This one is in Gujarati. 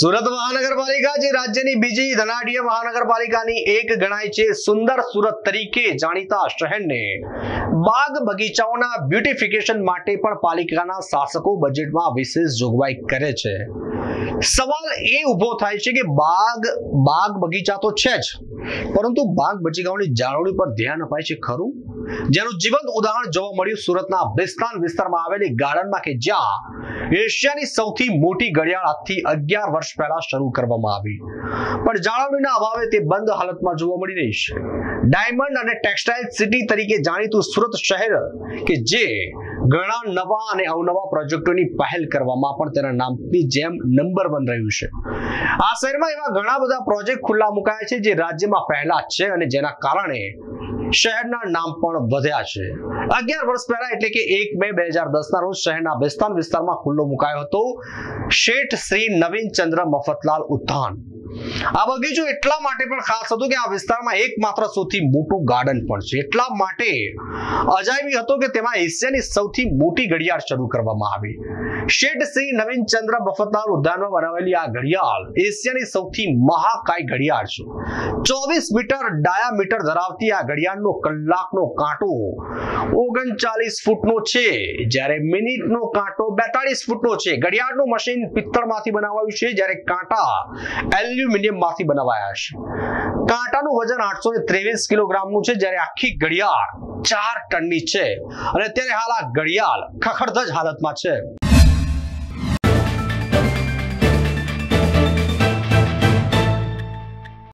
સુરત મહાનગરપાલિકા જે રાજ્યની બીજી ધનાઢ્ય મહાનગરપાલિકાની એક ગણાય છે સુંદર સુરત તરીકે જાણીતા શહેરને. બાગ બગીચાઓના બ્યુટિફિકેશન માટે પણ પાલિકાના શાસકો બજેટમાં વિશેષ જોગવાઈ કરે છે. સવાલ એ ઊભો થાય છે કે બાગ બાગ બગીચા તો છે જ, પરંતુ બાગ બગીચાઓની જાળવણી પર ધ્યાન અપાય છે ખરું? જેનું જીવંત ઉદાહરણ જોવા મળ્યું સુરતના બ્રિસ્તાન વિસ્તારમાં આવેલી ગાર્ડનમાં કે જ્યાં એશિયાની સૌથી મોટી ઘડિયાળ આજથી અગિયાર વર્ષ પહેલા શરૂ કરવામાં આવી. પણ જાળવણીના અભાવે તે બંધ હાલતમાં જોવા મળી રહી છે. ડાયમંડ અને ટેક્સટાઇલ સિટી તરીકે જાણીતું સુરત શહેર કે જે ઘણા નવા અને અવનવા પ્રોજેક્ટોની પહેલ કરવામાં પણ તેના નામની જેમ નંબર વન રહ્યું છે. આ શહેરમાં એવા ઘણા બધા પ્રોજેક્ટ ખુલ્લા મુકાયા છે જે રાજ્યમાં પહેલા છે અને જેના કારણે શહેરના નામ પણ વધ્યા છે. અગિયાર વર્ષ પહેલા એટલે કે એક મે બે હજાર દસ ના રોજ શહેરના બેસ્તાન વિસ્તારમાં ખુલ્લો મુકાયો હતો. શેઠ શ્રી નવીન ચંદ્ર મફતલાલ ઉદ્યાન આ બગીચો એટલા માટે પણ ખાસ હતો કે આ વિસ્તારમાં એકમાત્ર સૌથી મોટું ગાર્ડન પણ છે. એટલા માટે અજાયબી હતો કે તેમાં એશિયાની સૌથી મોટી ઘડિયાળ શરૂ કરવામાં આવી. શેઠ શ્રી નવીન ચંદ્ર મફતલાલ ઉદ્યાનમાં બનાવેલી આ ઘડિયાળ એશિયાની સૌથી મહાકાય ઘડિયાળ છે. ચોવીસ મીટર ડાયામીટર ધરાવતી આ ઘડિયાળનો કલાકનો કાંટો ઓગણચાલીસ ફૂટનો છે. જ્યારે મિનિટનો કાંટો બેતાળીસ ફૂટનો છે. ઘડિયાળનું મશીન પિત્તળમાંથી બનાવાયું છે. જ્યારે કાંટા એલ્યુમિનિયમમાંથી બનાવાયા છે. કાંટાનું વજન આઠસો ત્રેવીસ કિલોગ્રામનું છે. જ્યારે આખી ઘડિયાળ ચાર ટનની છે. અને અત્યારે હાલ આ ઘડિયાળ ખખડધજ હાલતમાં છે.